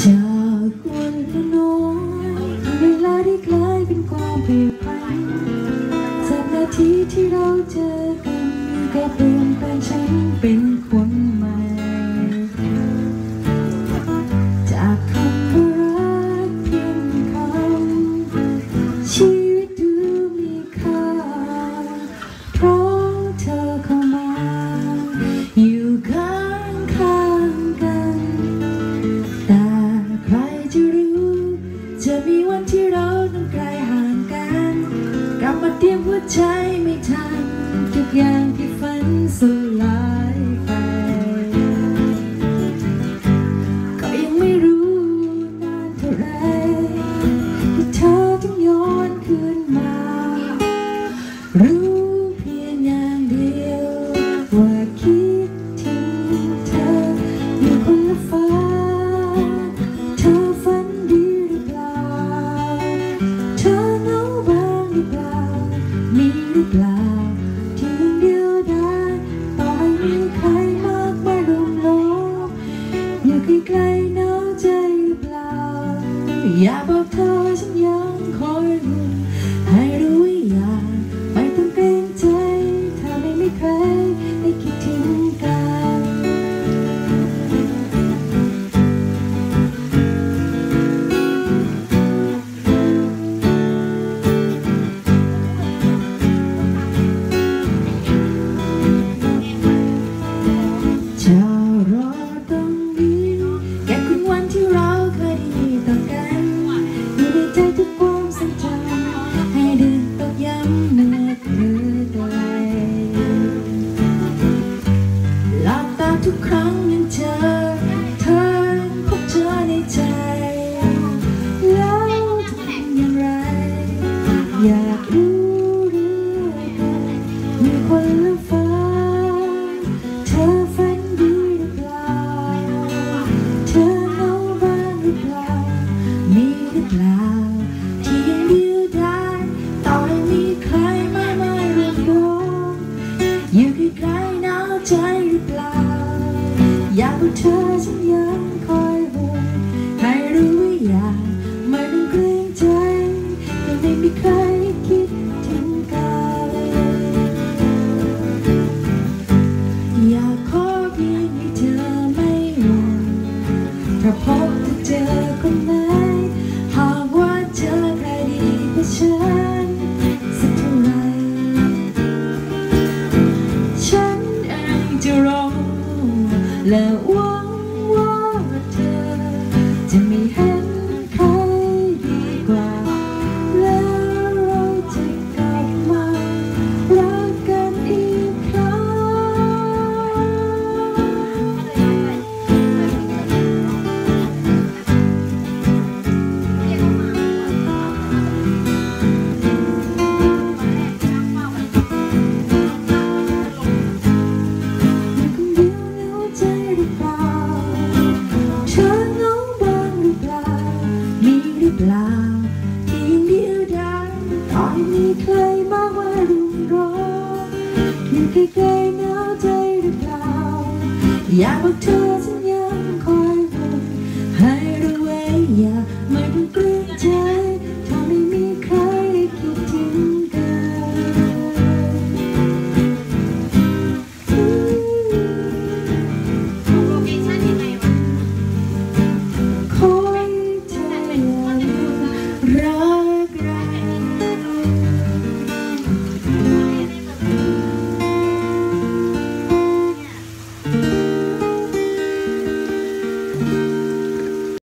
จากวันละน้อยเวลาได้กลายเป็นความเปลี่ยนจากนาทีที่เราเจอกันก็เปลี่ยนแปลงฉันเป็นคน จะมีวันที่เราต้องไกลห่างกันกลับมาเตรียมหัวใจไม่ทันทุกอย่างที่ฝันสุด อย่ กครั้งยังเจอเธอพบเจอในใจ แล้วจะทำอย่างไร อยากรู้เรื่องกันมีคนละฟ้า เธอฝันดีหรือเปล่า เธอเหงาบ้างหรือเปล่า มีหรือเปล่า ที่ยังเดียวได้ต่อให้มีใครมากมายรวมล้อมอยู่ใกล้ๆหนาวใจหรือเปล่า อยาเธอฉันยังคอยห่วงให้รู้ว่าอยากไม่ต้องเกรงใจยังไม่มีใครคิดถึงกันอยากขอเพียงให้เธอไม่หวั่นถ้าพบจะเจอคนไหนหากว่าเจอใครดีกว่าฉันสักเท่าไหรฉันเองจะรอ 了我。Yakutuz